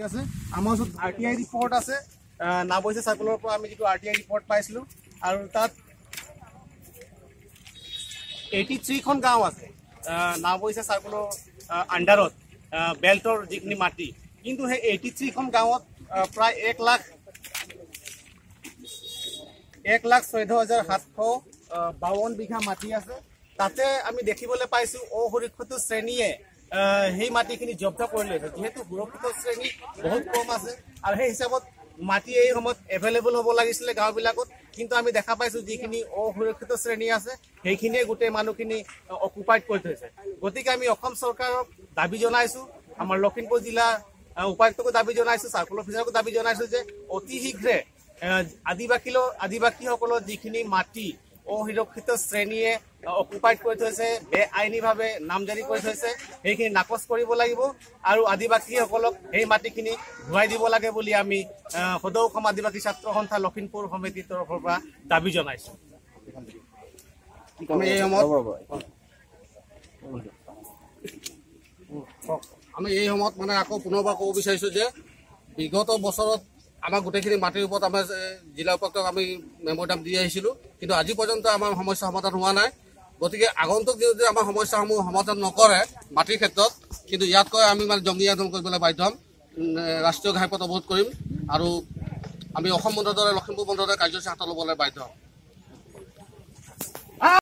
আছে। আমাৰ ওচৰত আৰ টি আই ৰিপৰ্ট আছে নাবৈচা চাৰ্কলৰ পৰা আমি যিটো আৰ টি আই ৰিপৰ্ট পাইছিলোঁ। আৰু তাত এইটি থ্ৰীখন গাঁও আছে। আণ্ডাৰত বেল্টৰ যিখিনি মাটি। কিন্তু সেই এইটি থ্ৰীখন গাঁৱত প্ৰায় এক লাখ এক লাখ চৈধ্য হাজাৰ সাতশ বাৱন্ন বিঘা মাটি আছে। তাতে আমি দেখিবলৈ পাইছোঁ অসুৰক্ষিত শ্ৰেণীয়ে সেই মাটিখিনি জব্দ কৰি লৈছে যিহেতু সুৰক্ষিত শ্ৰেণী বহুত কম আছে আৰু সেই হিচাপত মাটি এই সময়ত এভেইলেবল হ'ব লাগিছিলে গাঁওবিলাকত। কিন্তু আমি দেখা পাইছোঁ যিখিনি অসুৰক্ষিত শ্ৰেণী আছে সেইখিনিয়ে গোটেই মানুহখিনি অকুপাইড কৰি থৈছে। গতিকে আমি অসম চৰকাৰক দাবী জনাইছোঁ আমাৰ লখিমপুৰ জিলা উপায়ুক্তকো দাবী জনাইছোঁ চাৰ্কল অফিচাৰকো দাবী জনাইছোঁ যে অতি শীঘ্ৰে আদিবাসীলৈ আদিবাসীসকলৰ যিখিনি মাটি অসুৰক্ষিত শ্ৰেণীয়ে অকুপাইড কৰি থৈছে বেআইনীভাৱে নামজাৰি কৰি থৈছে সেইখিনি নাকচ কৰিব লাগিব আৰু আদিবাসীসকলক সেই মাটিখিনি ঘূৰাই দিব লাগে বুলি আমি সদৌ অসম আদিবাসী ছাত্ৰ সন্থা লখিমপুৰ সমিতিৰ তৰফৰ পৰা দাবী জনাইছোঁ। আমি এই সময়ত আমি এই সময়ত মানে আকৌ পুনৰবাৰ ক'ব বিচাৰিছোঁ যে বিগত বছৰত আমাৰ গোটেইখিনি মাটিৰ ওপৰত আমাৰ জিলা উপায়ুক্তক আমি মেম'ৰিয়াম দি আহিছিলোঁ। কিন্তু আজি পৰ্যন্ত আমাৰ সমস্যা সমাধান হোৱা নাই। গতিকে আগন্তুক যদি আমাৰ সমস্যাসমূহ সমাধান নকৰে মাটিৰ ক্ষেত্ৰত কিন্তু ইয়াতকৈ আমি মানে জংগী আন্দোলন কৰিবলৈ বাধ্য হ'ম। ৰাষ্ট্ৰীয় ঘাইপথ অৱৰোধ কৰিম। আৰু আমি অসম বন্ধৰ দৰে লখিমপুৰ বন্ধৰ দৰে কাৰ্যসূচী হাতত ল'বলৈ বাধ্য হ'ম।